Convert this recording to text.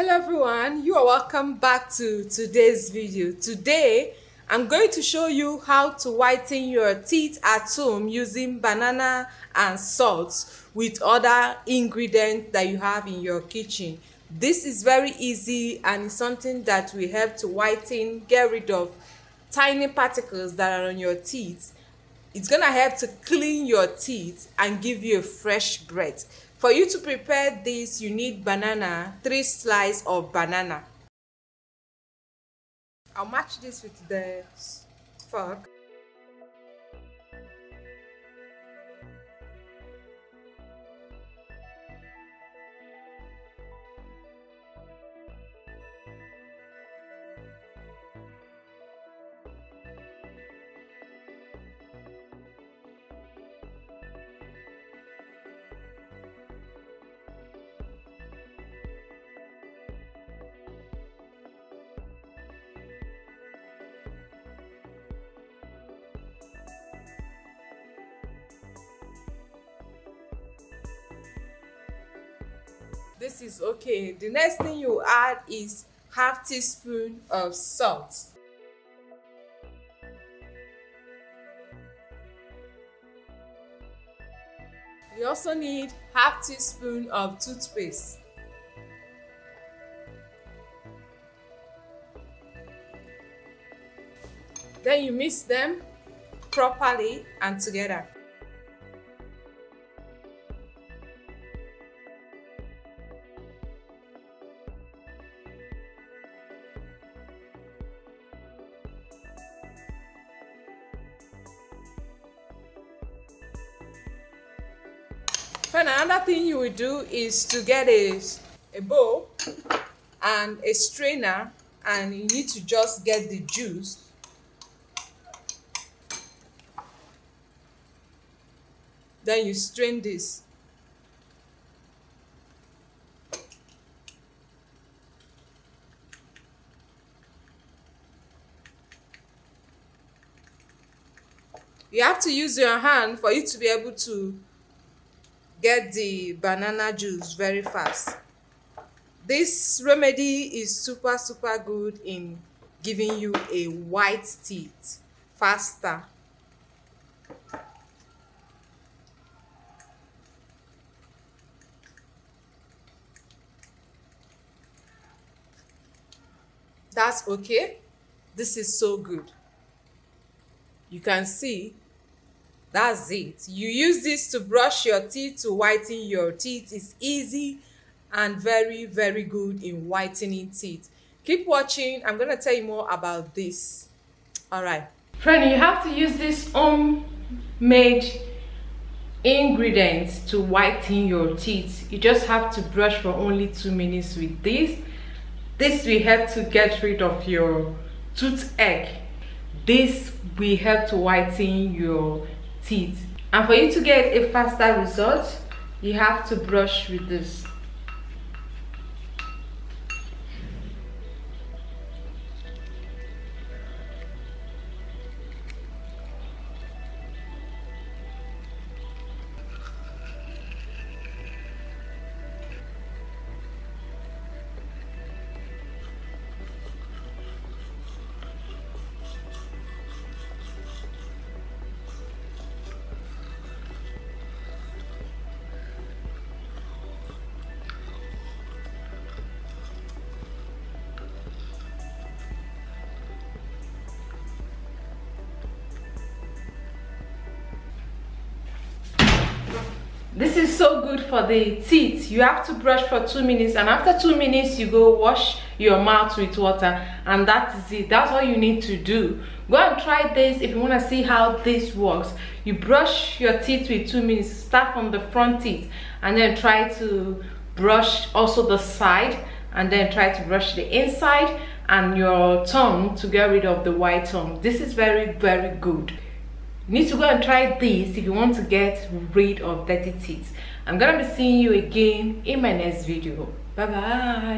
hello everyone. You are welcome back to today's video. Today i'm going to show you how to whiten your teeth at home using banana and salt with other ingredients that you have in your kitchen. This is very easy and it's something that will help to whiten get rid of tiny particles that are on your teeth it's gonna help to clean your teeth and give you a fresh breath For you to prepare this, you need banana, three slices of banana. I'll match this with the fork. This is okay. The next thing you add is half teaspoon of salt. You also need half teaspoon of toothpaste. Then you mix them properly and together Then another thing you will do is to get a, a bowl and a strainer and you need to just get the juice. Then you strain this. You have to use your hand for you to be able to get the banana juice very fast. This remedy is super super good in giving you a white teeth faster. That's okay. This is so good. You can see that's it. You use this to brush your teeth to whiten your teeth. It's easy and very very good in whitening teeth. Keep watching. I'm gonna tell you more about this. All right. Friend you have to use this homemade ingredients to whiten your teeth. You just have to brush for only two minutes with this. This will help to get rid of your toothache. This will help to whiten your teeth. And for you to get a faster result you have to brush with this this is so good for the teeth. You have to brush for two minutes and after two minutes you go wash your mouth with water and that is it. That's all you need to do. Go and try this if you want to see how this works. You brush your teeth with two minutes. Start from the front teeth and then try to brush also the side and then try to brush the inside and your tongue to get rid of the white tongue. This is very very good you need to go and try this if you want to get rid of dirty teeth. I'm gonna be seeing you again in my next video. Bye bye